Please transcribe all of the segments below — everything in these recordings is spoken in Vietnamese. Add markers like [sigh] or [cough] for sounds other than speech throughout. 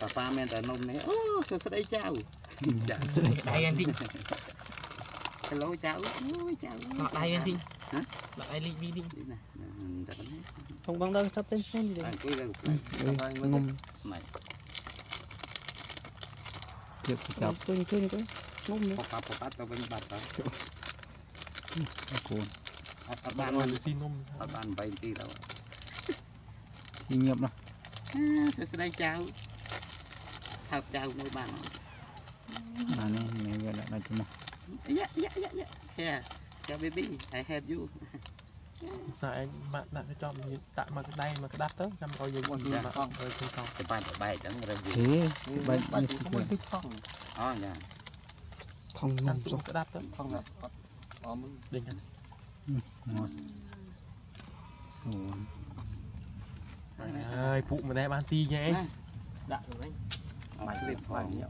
ប៉ាប៉ាមែនតែនំនេះអូសួស្ដីចៅចា ស្រីដៃហ្នឹងទី គីឡូចៅអូយចៅ ដាក់ដៃហ្នឹងទី ហ៎ ដាក់ដៃលីកវីទី នេះណាតែនេះ ថងបងដល់ចាប់ទៅស្នេហ៍ទី អង្គុយលើផ្លែ ងុំ ម៉េច ទៀតចាប់ ជួយជួយជួយងុំនេះ ប៉ាប៉ាប៉ាទៅវិញបាត់ទៅ កូន អត់ អត់បានស៊ីនំអត់បាន8នាទីដល់ស៊ីញាប់នោះសួស្ដីចៅថើបចៅនៅបានបាននេះមានយកដាក់ជំនួសយ៉ាយ៉ាយ៉ាយ៉ា Here the baby I help you សាឯងមកដាក់ទៅចំដាក់មកក្តែមកក្តាប់ទៅចាំឲ្យយើងមកយកមកអស់ទៅទៅទៅបែកបែកហ្នឹងរើសយីបែកបែកទៅខំអូយ៉ាខំនំសុំក្តាប់ទៅខំអត់អមវិញហ្នឹង một phụ mà đe ban ti nhé đạn rồi anh mày cứ điện thoại nhậu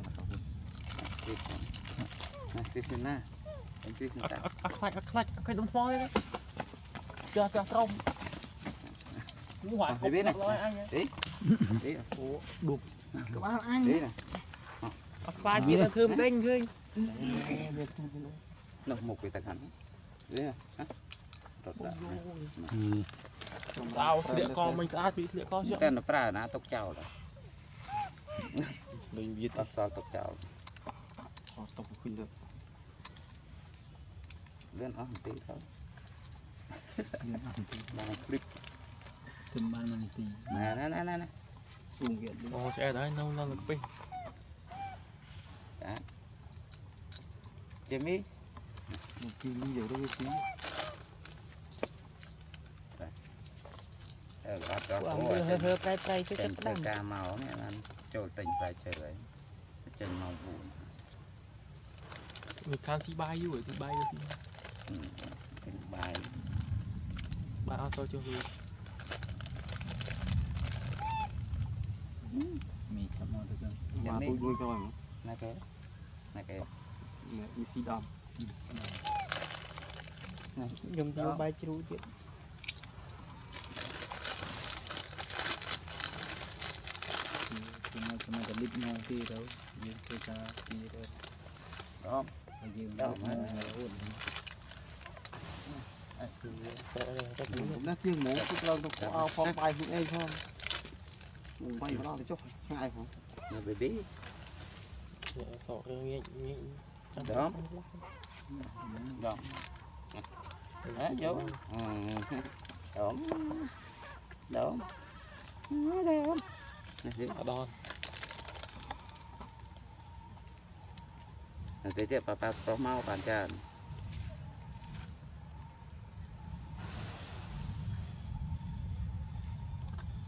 này Christina anh Christina ác lạch ác lạch cái đống phoi đấy. Chờ chờ trong cũng hỏi không biết này đấy đấy đục. Các bạn anh đấy này pha chỉ thơm canh thôi. Lộc một cái tạc hẳn. Đấy à? ត់ដាក់ចំដៅស្លៀកកមិញស្អាតពីស្លៀកកជាតែនៅប្រើណាទុកចោលលេងវាអត់សល់ទុកចោលអត់ទុកឃើញទៅលឿនអស់បន្តិចទៅលឿនអស់បន្តិចបានព្រិបទៅបានបន្តិចណាណាណាណាស៊ូងវាអូឆ្អែតហើយនៅនៅពេញតាជាមីមកពីលីយកទៅពី កអ Ủa, មើល tên- ហើប្រៃប្រៃទៅចេញក្ធ្វើតាំការមកនេះបានចូលទិញផ្លែឈើហើយចេញម៉ោងវាខានស៊ីបាយយូរស៊ីបាយទៅស៊ី4ទិញបាយបាយអត់ទៅចុះវាមីឆាប់មកទៅទៅមកទូចមួយក្រោយណាគេណាគេវាស៊ីដំខ្ញុំយកបាយជ្រូកទៀត cuma cuma jadi nanti tau jadi kita kita đó vì đâu mà ổn thì sẽ rất nhiều đất riêng mổ chút lâu nó có ao phong bay cũng êm thôi mình bay vào đó thì chốt hai không là bị bí sợ cái nghe nghe đó đó đó chú đó đó đó đó đó nanti dia papa pro mau panjang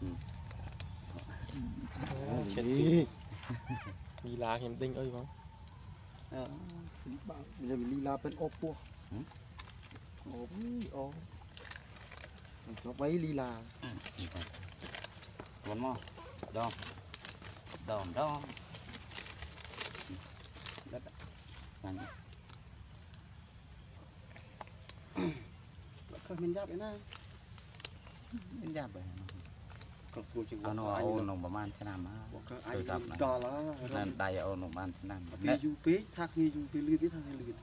ừ. đi. [laughs] Đi la hiểm tinh ơi không à, bây giờ mình đi la bên ô bua ô ô nó bấy ừ, đi la vẫn mò đom. Đom đom. ហ្នឹងខឹសមានយ៉ាប់ឯណាមានយ៉ាប់ឯណាក៏ស្រួលជាងអូនអូននឹងប្រហែលឆ្នាំហើយក៏អាចដល់ហើយដល់ដៃអូននឹងប្រហែលឆ្នាំពីយូរពេកថាគ្នាយូរពេកលឿនទេថាគ្នាលឿន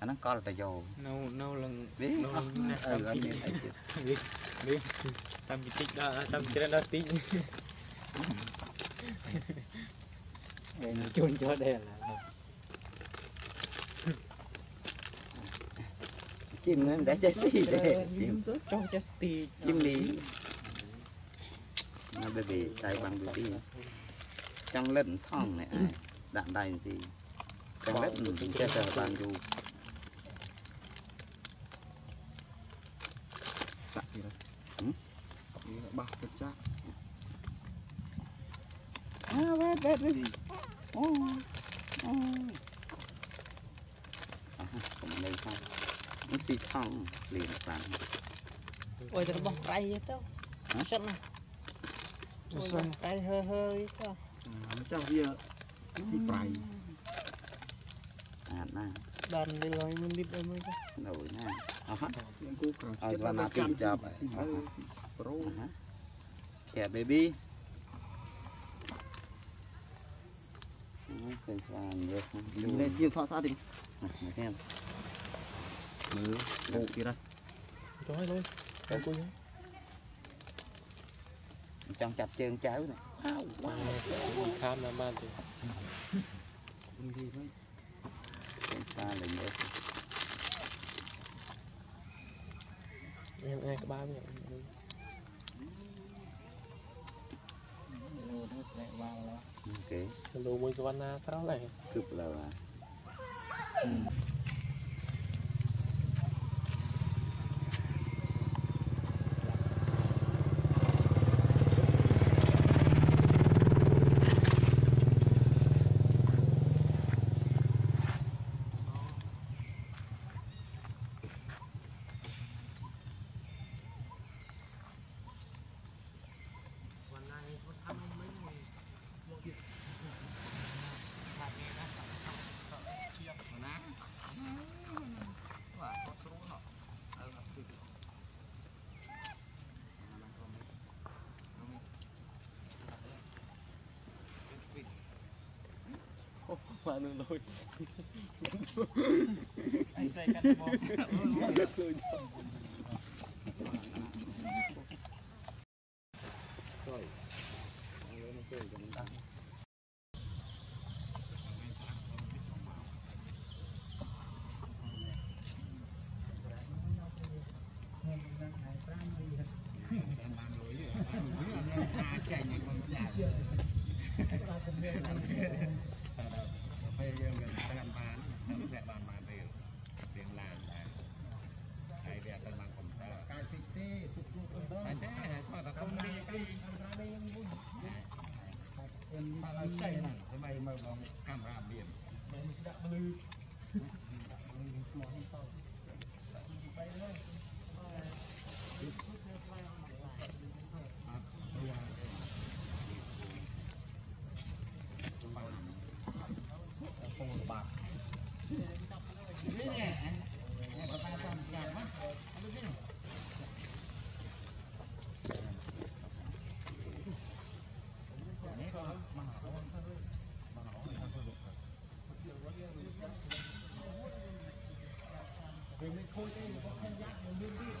អាហ្នឹងកលតយោនៅនៅលឹងនេះអត់មានអីទៀតនេះនេះតាមពីតិចដល់តាមច្រើនដល់តិចឯងជូនចូលដែរ chim đã chơi gì đấy. trong chết gì chim lý nó bởi vì chạy bằng bởi vì trong lẫn thong này à, đạn đài gì trong lẫn mình chơi chờ bàn du chặt gì đấy ừ? bạc chặt chặt à vết vết vết ô ô nó xì thong liền bằng អុយទៅរបស់ប្រៃទៅចិនណាអុយប្រៃហើហើយទៅ ចាស់វាទីប្រៃ à nè បានលុយមួយលីត្រអីមួយទៅ nổi nè à អង្គូក្រោយ à và nà tì chập ហើយ ប្រូ Aha. Kẻ baby. Nó cần xoàn được. លីនេះជាងថតស្អាតទេ Mà xem. មើលអូទៀតហើយ ចុះឲ្យលុយអង្គុយ Trong chặt chân cháu này. ខាមណាបានទេ គុំទីហ្នឹង Chân xa lên được. អែអែក្បាលវិញ Lô nó sẽ vào là Ok. លោកមួយសវណ្ណាស្រស់ដែរ Cướp là là. mà nó lôi anh xây cắt bom lôi rồi Thank you. ពេលយើងវាតាមបានដល់ប្រាក់បានបានរៀលរៀលឡានដែរហើយវាទៅបានកុំព្យូទ័រកាយតិចទេទុកគូដំបងតែទេហើយគាត់ថាកុំរីទីអន្តរជាតិមុនតែខ្ញុំមកដល់ចេះណាសម័យមើលបង คุยได้อยู่เพราะแค่ยักษ์อยู่ยืนดี